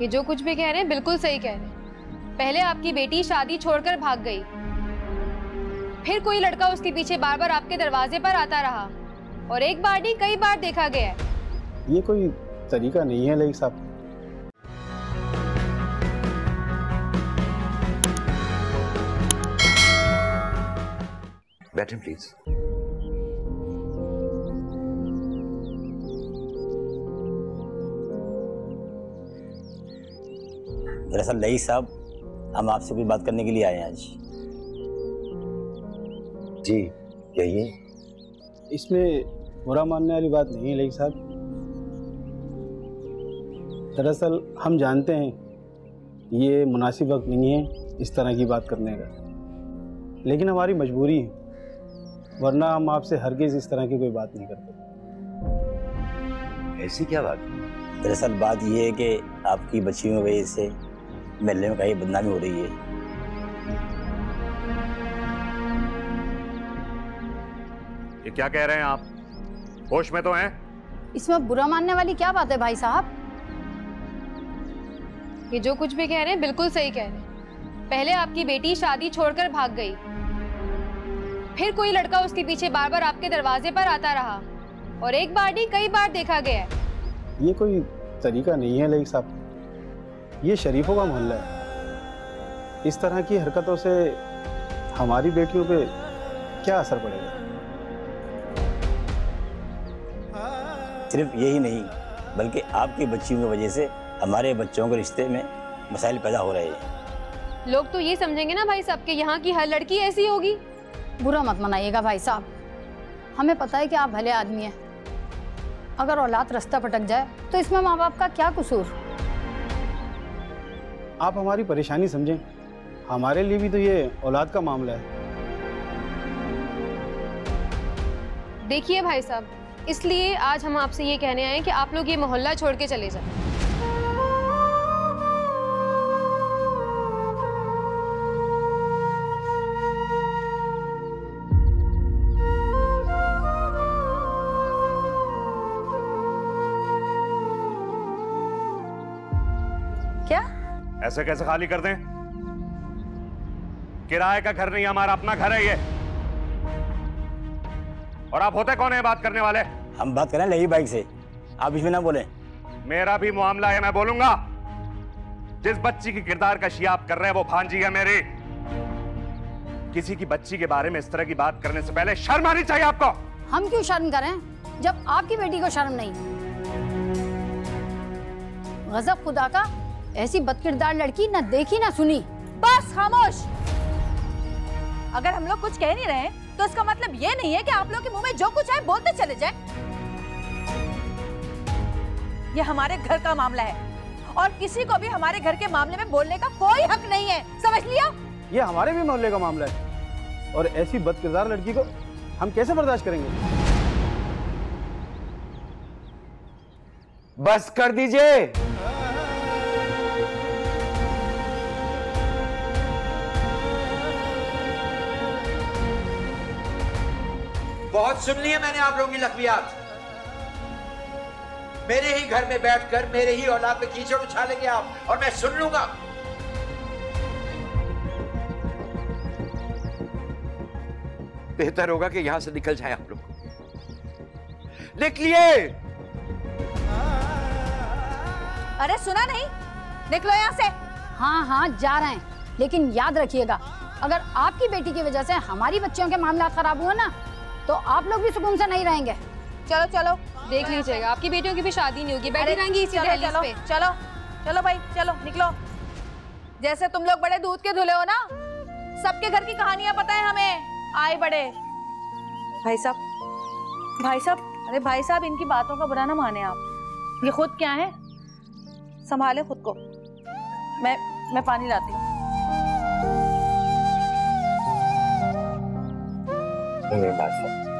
ये जो कुछ भी कह रहे हैं बिल्कुल सही कह रहे हैं। पहले आपकी बेटी शादी छोड़कर भाग गई। फिर कोई लड़का उसके पीछे बार बार आपके दरवाजे पर आता रहा। और एक बार नहीं कई बार देखा गया है। ये कोई तरीका नहीं है लई साहब। बैठे प्लीज़ दरअसल लई साहब हम आपसे कुछ बात करने के लिए आए हैं आज। जी यही है इसमें बुरा मानने वाली बात नहीं है लई साहब। दरअसल हम जानते हैं ये मुनासिब वक्त नहीं है इस तरह की बात करने का। लेकिन हमारी मजबूरी है वरना हम आपसे हरगिज़ इस तरह की कोई बात नहीं करते। ऐसी क्या बात दरअसल बात यह है कि आपकी बच्चियों की वजह से महल्ले में कहीं बदनामी हो रही है। ये क्या कह रहे हैं आप? होश में तो हैं? इसमें बुरा मानने वाली क्या बात है भाई साहब? ये जो कुछ भी कह रहे हैं बिल्कुल सही कह रहे हैं। पहले आपकी बेटी शादी छोड़कर भाग गई। फिर कोई लड़का उसके पीछे बार बार आपके दरवाजे पर आता रहा। और एक बार नहीं कई बार देखा गया ये कोई तरीका नहीं है लई साहब। ये शरीफों का मोहल्ला है। इस तरह की हरकतों से हमारी बेटियों पे क्या असर पड़ेगा? सिर्फ़ यही नहीं बल्कि आपकी बच्चियों की वजह से हमारे बच्चों के रिश्ते में मसाइल पैदा हो रहे हैं। लोग तो ये समझेंगे ना भाई साहब कि यहाँ की हर लड़की ऐसी होगी। बुरा मत मनाइएगा भाई साहब। हमें पता है कि आप भले आदमी हैं। अगर औलाद रास्ता भटक जाए तो इसमें माँ बाप का क्या कसूर? आप हमारी परेशानी समझें। हमारे लिए भी तो ये औलाद का मामला है। देखिए भाई साहब, इसलिए आज हम आपसे ये कहने आए कि आप लोग ये मोहल्ला छोड़ के चले जाएँ। ऐसे कैसे खाली कर दें? किराए का घर नहीं हमारा अपना घर है ये। और आप होते कौन है बात करने वाले? हम बात करें लई बाइक से। आप इसमें ना बोलें। मेरा भी मामला है मैं बोलूँगा। जिस बच्ची की किरदार का शियाब कर रहे हैं वो भांजी है मेरी। किसी की बच्ची के बारे में इस तरह की बात करने से पहले शर्म आनी चाहिए आपको। हम क्यों शर्म करें जब आपकी बेटी को शर्म नहीं? गजब खुदा का ऐसी बदकिरदार लड़की ना देखी ना सुनी। बस खामोश। अगर हम लोग कुछ कह नहीं रहे तो इसका मतलब ये नहीं है कि आप लोग के मुँह में जो कुछ है, बोलते चले जाए। ये हमारे घर का मामला है। और किसी को भी हमारे घर के मामले में बोलने का कोई हक नहीं है। समझ लिया? ये हमारे भी मोहल्ले का मामला है। और ऐसी बदकिरदार लड़की को हम कैसे बर्दाश्त करेंगे? बस कर दीजिए। बहुत सुन लिया मैंने आप लोगों की लखवियात मेरे ही घर में बैठकर मेरे ही औलाद पे कीचड़ उछालेंगे आप और मैं सुन लूँगा। बेहतर होगा कि यहाँ से निकल जाए आप लोग। निकलिए अरे सुना नहीं? निकलो यहाँ से। हाँ हाँ जा रहे हैं। लेकिन याद रखिएगा अगर आपकी बेटी की वजह से हमारी बच्चियों के मामला खराब हुए ना तो आप लोग भी सुकून से नहीं रहेंगे। चलो चलो। देख लीजिएगा। आपकी बेटियों की भी शादी नहीं होगी। बैठी रहेंगी इसी चलो, चलो, पे। चलो चलो भाई चलो निकलो। जैसे तुम लोग बड़े दूध के धुले हो ना सबके घर की कहानियाँ पता है हमें। आए बड़े। भाई साहब भाई साहब अरे भाई साहब इनकी बातों का बुरा ना माने आप। ये खुद क्या है? संभाले खुद को। मैं मैं पानी लाती हूँ। मेरी बात सुन